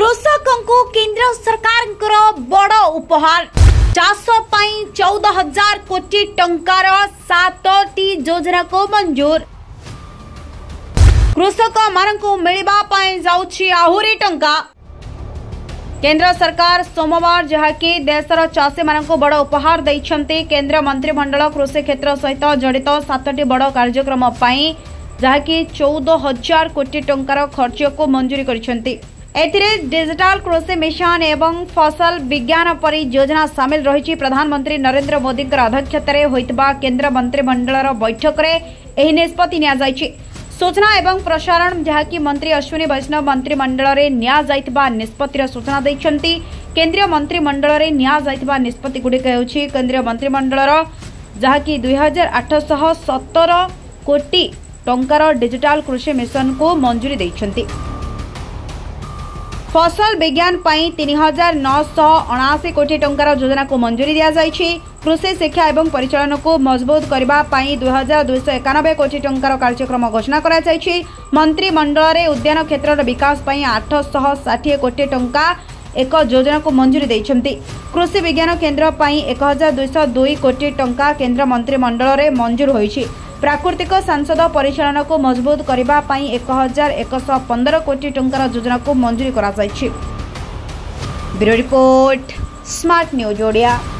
कृषक को केंद्र सरकार बड़ उपहार चाषपाई चौदह हजार कोटी टंकार योजना को मंजूर कृषक मान मिले आहरी टंका केंद्र सरकार सोमवार जहाँकि देशर चाषी मान बड़ उपहार देखते केन्द्र मंत्रिमंडल कृषि क्षेत्र सहित जड़ित सतट बड़ कार्यक्रम जहाँकि चौदह हजार कोटी टंकार खर्च को मंजूरी कर ଏଥିରେ ଡିଜିଟାଲ କୃଷି ମିଶନ ଏବଂ ଫସଲ ବିଜ୍ଞାନ ପରି ଯୋଜନା ସାମିଲ ରହିଛି ପ୍ରଧାନମନ୍ତ୍ରୀ ନରେନ୍ଦ୍ର ମୋଦିଙ୍କର ଅଧ୍ୟକ୍ଷତାରେ ହୋଇଥିବା କେନ୍ଦ୍ର ମନ୍ତ୍ରିମଣ୍ଡଳର ବୈଠକରେ ଏହି ନିଷ୍ପତ୍ତି ନିଆଯାଇଛି ସୂଚନା ଏବଂ ପ୍ରସାରଣ ଯାହାକି ମନ୍ତ୍ରୀ ଅଶ୍ୱିନୀ ବୈଷ୍ଣବ ମନ୍ତ୍ରିମଣ୍ଡଳରେ ନିଆଯାଇଥିବା ନିଷ୍ପତ୍ତିର ସୂଚନା ଦେଇଛନ୍ତି କେନ୍ଦ୍ରୀୟ ମନ୍ତ୍ରିମଣ୍ଡଳରେ ନିଆଯାଇଥିବା ନିଷ୍ପତ୍ତିଗୁଡ଼ିକ ହେଉଛି କେନ୍ଦ୍ରୀୟ ମନ୍ତ୍ରିମଣ୍ଡଳର ଯାହାକି ଦୁଇ ହଜାର ଆଠଶହ ସତର କୋଟି ଟଙ୍କାର ଡିଜିଟାଲ କୃଷି ମିଶନକୁ ମଞ୍ଜୁରୀ ଦେଇଛନ୍ତି ফসল বিজ্ঞান পাই তিন হাজার নশহ অনাশি কোটি টঙ্কার যোজনাকে মঞ্জুরি দিয়াযাইছি কৃষি শিক্ষা এবং পরিচালনকু মজবুত করা দুই হাজার দুইশ একানবে কোটি টঙ্কার কার্যক্রম ঘোষণা করা যাইছি মন্ত্রিমণ্ডলের উদ্যান ক্ষেত্রর বিকাশ পাই আঠশহ ষাঠিয়ে কোটি টঙ্কা ଏକ ଯୋଜନାକୁ ମଞ୍ଜୁରୀ ଦେଇଛନ୍ତି କୃଷି ବିଜ୍ଞାନ କେନ୍ଦ୍ର ପାଇଁ ଏକ ହଜାର ଦୁଇଶହ ଦୁଇ କୋଟି ଟଙ୍କା କେନ୍ଦ୍ର ମନ୍ତ୍ରିମଣ୍ଡଳରେ ମଞ୍ଜୁର ହୋଇଛି ପ୍ରାକୃତିକ ସାଂସଦ ପରିଚାଳନାକୁ ମଜବୁତ କରିବା ପାଇଁ ଏକ ହଜାର ଏକଶହ ପନ୍ଦର କୋଟି ଟଙ୍କାର ଯୋଜନାକୁ ମଞ୍ଜୁରୀ କରାଯାଇଛି ରିପୋର୍ଟ ସ୍ମାର୍ଟ ନ୍ୟୁଜ୍ ଓଡ଼ିଆ